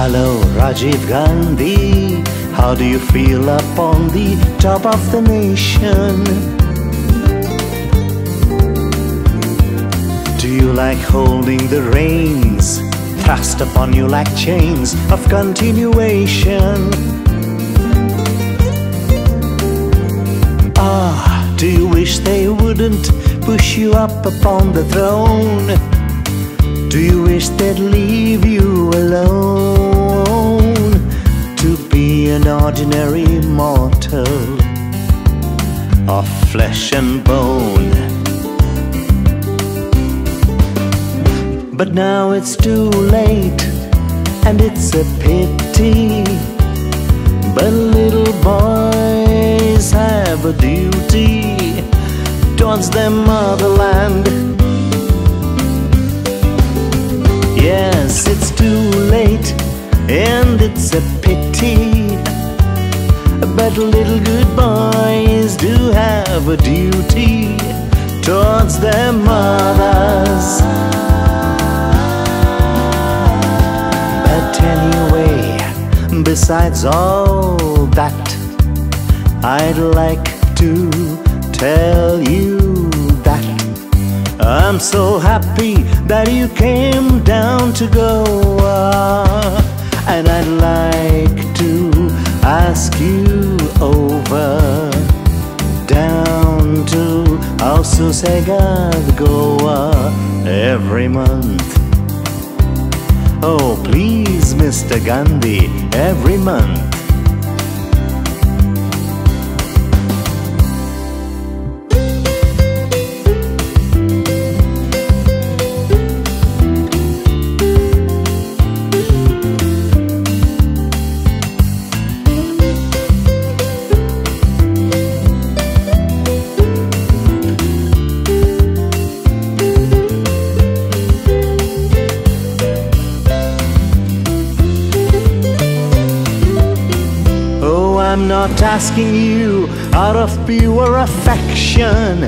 Hello, Rajiv Gandhi. How do you feel up on the top of the nation? Do you like holding the reins thrust upon you like chains of continuation? Ah, do you wish they wouldn't push you up upon the throne? Do you wish they'd leave you alone to be an ordinary mortal of flesh and bone? But now it's too late, and it's a pity. But little boys have a duty towards their motherland. It's too late, and it's a pity. But little good boys do have a duty towards their mothers. But anyway, besides all that, I'd like to tell you I'm so happy that you came down to Goa, uh, and I'd like to ask you over down to Aususegad, Goa uh, every month. Oh, please, Mr. Gandhi, every month. I'm not asking you out of pure affection,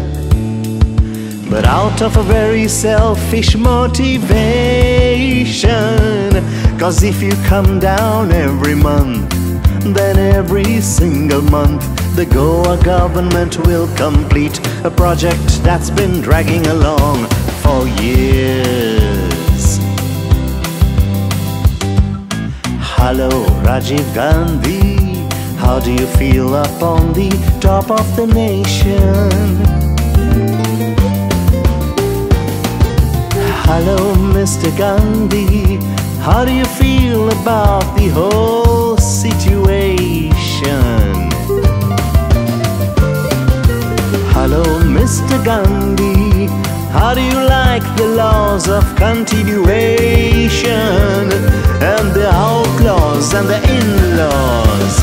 but out of a very selfish motivation. Cause if you come down every month, then every single month the Goa government will complete a project that's been dragging along for years. Hello, Rajiv Gandhi. How do you feel up on the top of the nation? Hello, Mr. Gandhi. How do you feel about the whole situation? Hello, Mr. Gandhi. How do you like the laws of continuation and the outlaws and the in laws?